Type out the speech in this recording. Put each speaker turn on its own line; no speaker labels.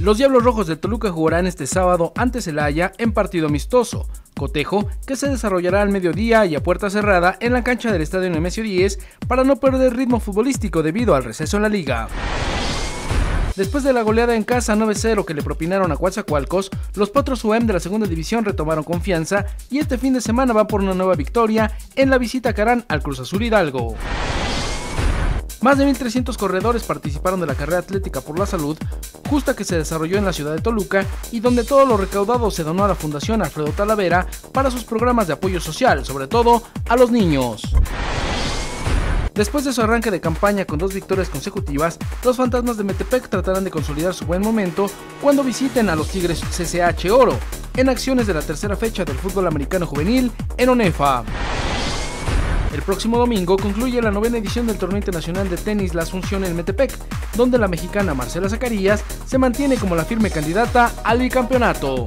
Los Diablos Rojos de Toluca jugarán este sábado ante Celaya en partido amistoso, cotejo que se desarrollará al mediodía y a puerta cerrada en la cancha del Estadio Nemesio 10 para no perder ritmo futbolístico debido al receso en la liga. Después de la goleada en casa 9-0 que le propinaron a Coatzacoalcos, los Potros UM de la segunda división retomaron confianza y este fin de semana van por una nueva victoria en la visita que harán al Cruz Azul Hidalgo. Más de 1.300 corredores participaron de la carrera atlética por la salud, justa que se desarrolló en la ciudad de Toluca y donde todo lo recaudado se donó a la Fundación Alfredo Talavera para sus programas de apoyo social, sobre todo a los niños. Después de su arranque de campaña con dos victorias consecutivas, los fantasmas de Metepec tratarán de consolidar su buen momento cuando visiten a los Tigres CCH Oro, en acciones de la tercera fecha del fútbol americano juvenil en ONEFA. El próximo domingo concluye la novena edición del torneo internacional de tenis La Asunción en Metepec, donde la mexicana Marcela Zacarías se mantiene como la firme candidata al bicampeonato.